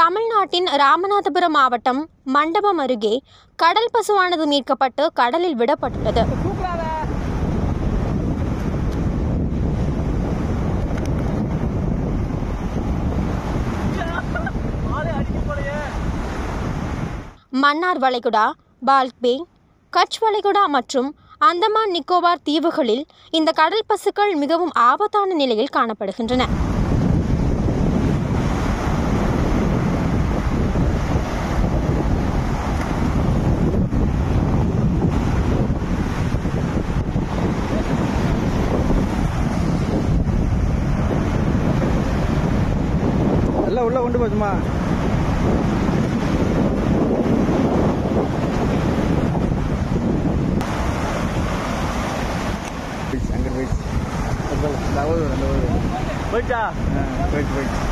தமிழ்நாட்டின் ராமநாதபுரம் மாவட்டம் மண்டபம் அருகே கடல் பசுவானது மீட்கப்பட்டு கடலில் விடப்பட்டுள்ளது. மன்னார் வளைகுடா பால்க்பே கட்ச் வளைகுடா மற்றும் அந்தமான் நிக்கோபார் தீவுகளில் இந்த கடல் பசுக்கள் மிகவும் ஆபத்தான நிலையில் காணப்படுகின்றன. எல்லாம் உள்ள கொண்டு போச்சுமா அங்கே போயிடுச்சு போயிடுச்சு போயிடுச்சு போயிடுச்சு